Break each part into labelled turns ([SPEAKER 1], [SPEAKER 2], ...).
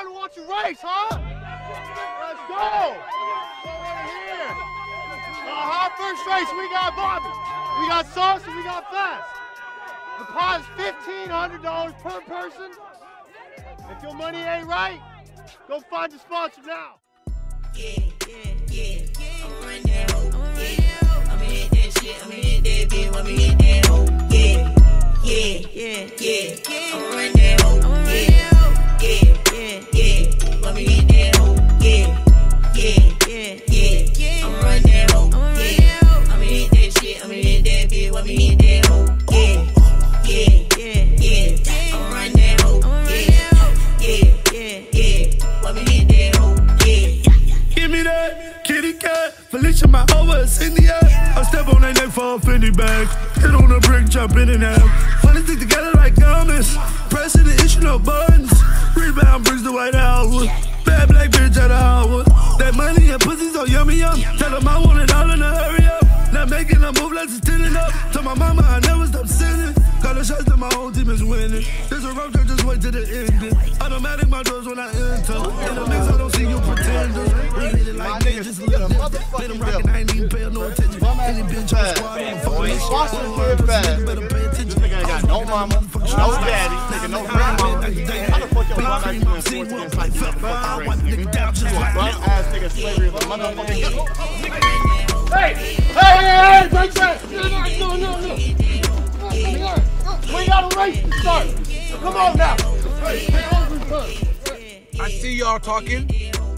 [SPEAKER 1] down to watch a race, huh? Let's go. Here. Uh, hot first race, we got Bobby. We got Sauce and we got Fast. The pot is $1,500 per person. If your money ain't right, go find a sponsor now.
[SPEAKER 2] Yeah, yeah. Yeah.
[SPEAKER 3] Kitty cat, Felicia, my over India. I step on that neck for a Fendi bag. Hit on the brick, jump in and out. Funny stick together like gummies. Pressing the issue, no buttons. Rebound brings the White House. Bad black bitch out of Howard. That money and pussy so yummy, yum. Tell them I want it all in a hurry up. Not making a move, let's standing up. Tell my mama I never stop sinning. Got a shots that my whole team is winning. There's a road just wait till the ending. Automatic my doors when I enter. Little different. Let them I ain't even paying no attention. Any bitch on the squad, I'm fucking this shit.
[SPEAKER 1] This.
[SPEAKER 3] Better pay attention.
[SPEAKER 1] Nigga ain't got no mama, no daddy, nigga no grandmama. How the fuck your mama actually enforce against like you motherfucking race, nigga? Bum ass nigga slavery is a motherfucking Hey! Hey, hey, hey! Break that! No, no, no, no! We got a race to start! Come on now!
[SPEAKER 4] I see y'all talking.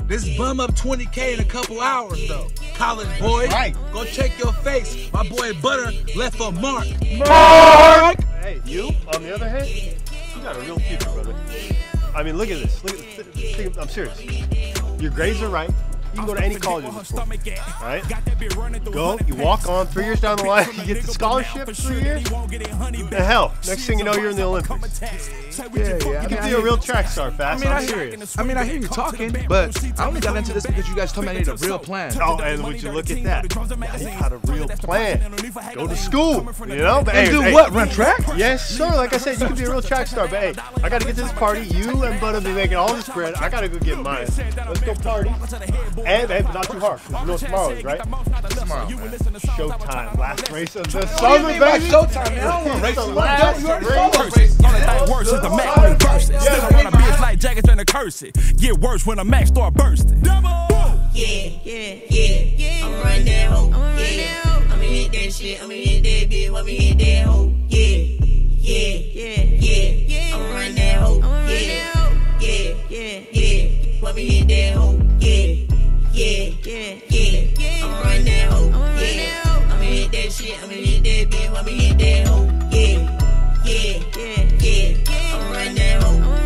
[SPEAKER 4] This bum up 20k in a couple hours though. College boy,
[SPEAKER 1] Right.
[SPEAKER 4] go check your face. My boy Butter left a mark.
[SPEAKER 1] Mark! Hey, you, on the other hand, you got a real future, brother. I mean, look at this. Look at th- think, I'm serious. Your grades are right. You can go to any college world. Go, you walk on, three years down the line, you get the scholarship three years. And hell, next thing you know, you're in the Olympics.
[SPEAKER 4] Yeah, yeah.
[SPEAKER 1] You can be a real track star
[SPEAKER 4] I
[SPEAKER 1] fast.
[SPEAKER 4] mean,
[SPEAKER 1] I'm
[SPEAKER 4] I hear,
[SPEAKER 1] serious.
[SPEAKER 4] I mean, I hear you talking, but I only got into this because you guys told me I need a real plan.
[SPEAKER 1] Oh, and would you look at that? You had a real plan. Go to school, you know? But
[SPEAKER 4] And
[SPEAKER 1] hey,
[SPEAKER 4] do
[SPEAKER 1] hey,
[SPEAKER 4] what? Run track?
[SPEAKER 1] Yes, sir. Like I said, you can be a real track star. But hey, I gotta get to this party. You and Bud will be making all this bread. I gotta go get mine. Let's go party. And, and not too hard. 'cause You know tomorrow, is, right?
[SPEAKER 4] Tomorrow, man.
[SPEAKER 1] Showtime. Last race of the
[SPEAKER 4] What do you
[SPEAKER 1] summer, baby.
[SPEAKER 4] Showtime, man? I don't want
[SPEAKER 1] It's the
[SPEAKER 4] You
[SPEAKER 1] last
[SPEAKER 4] already- you already
[SPEAKER 1] race.
[SPEAKER 4] saw those races.
[SPEAKER 5] Only thing worse is the Mac when it burst it. Still wanna be it's like Jagged trying to curse it. Get worse when the Mac start bursting.
[SPEAKER 2] Yeah, yeah, yeah, yeah. I'ma run that hoe. Yeah, I'ma hit that shit. I'ma hit that bitch. I'ma hit that hoe. Yeah, yeah, yeah, yeah, yeah. I'ma run that hoe. Yeah, yeah, yeah, yeah. I'ma hit that hoe. Yeah, yeah, yeah, yeah. yeah. I'ma run that hoe, yeah. I'ma hit that shit, I'ma hit that bitch, I'ma hit that hoe, yeah, yeah, yeah, yeah. I'ma run that hoe.